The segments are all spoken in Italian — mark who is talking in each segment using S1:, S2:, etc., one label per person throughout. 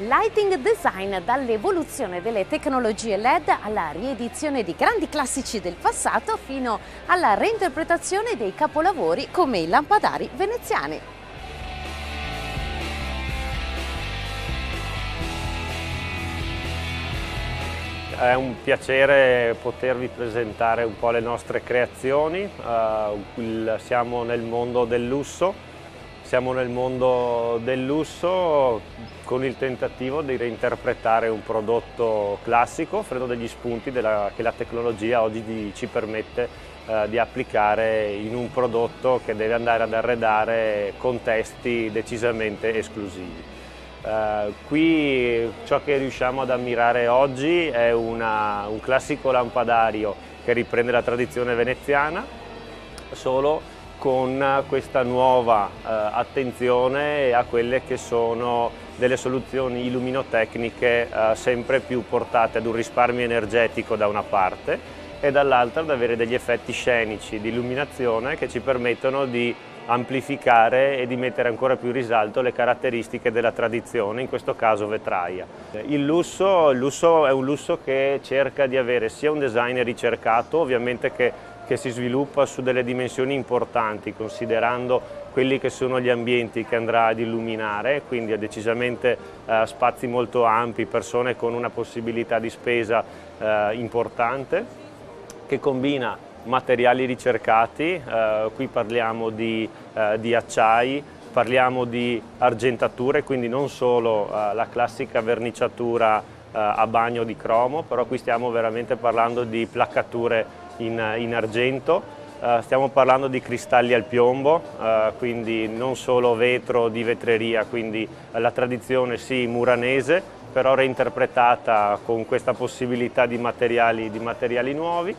S1: Lighting design dall'evoluzione delle tecnologie LED alla riedizione di grandi classici del passato fino alla reinterpretazione dei capolavori come i lampadari veneziani.
S2: È un piacere potervi presentare un po' le nostre creazioni, uh, siamo nel mondo del lusso, siamo nel mondo del lusso con il tentativo di reinterpretare un prodotto classico, offrendo degli spunti della, che la tecnologia oggi ci permette eh, di applicare in un prodotto che deve andare ad arredare contesti decisamente esclusivi. Eh, qui ciò che riusciamo ad ammirare oggi è una, un classico lampadario che riprende la tradizione veneziana, solo con questa nuova eh, attenzione a quelle che sono delle soluzioni illuminotecniche eh, sempre più portate ad un risparmio energetico da una parte e dall'altra ad avere degli effetti scenici di illuminazione che ci permettono di amplificare e di mettere ancora più in risalto le caratteristiche della tradizione, in questo caso vetraia. Il lusso, il lusso è un lusso che cerca di avere sia un design ricercato, ovviamente che che si sviluppa su delle dimensioni importanti, considerando quelli che sono gli ambienti che andrà ad illuminare, quindi ha decisamente eh, spazi molto ampi, persone con una possibilità di spesa eh, importante, che combina materiali ricercati, eh, qui parliamo di, eh, di acciai, parliamo di argentature, quindi non solo eh, la classica verniciatura eh, a bagno di cromo, però qui stiamo veramente parlando di placcature in, in argento. Uh, stiamo parlando di cristalli al piombo, uh, quindi non solo vetro di vetreria, quindi uh, la tradizione sì muranese, però reinterpretata con questa possibilità di materiali, di materiali nuovi.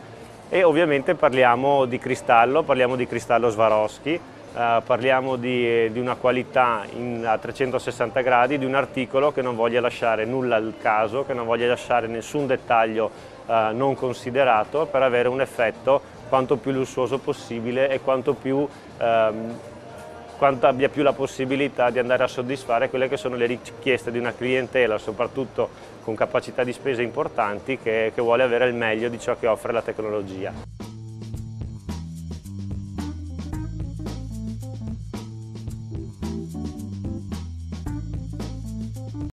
S2: E ovviamente parliamo di cristallo, parliamo di cristallo Swarovski, parliamo di, di, una qualità in, a 360 gradi, di un articolo che non voglia lasciare nulla al caso, che non voglia lasciare nessun dettaglio eh, non considerato per avere un effetto quanto più lussuoso possibile e quanto, più, ehm, quanto abbia più la possibilità di andare a soddisfare quelle che sono le richieste di una clientela, soprattutto con capacità di spesa importanti, che, che vuole avere il meglio di ciò che offre la tecnologia.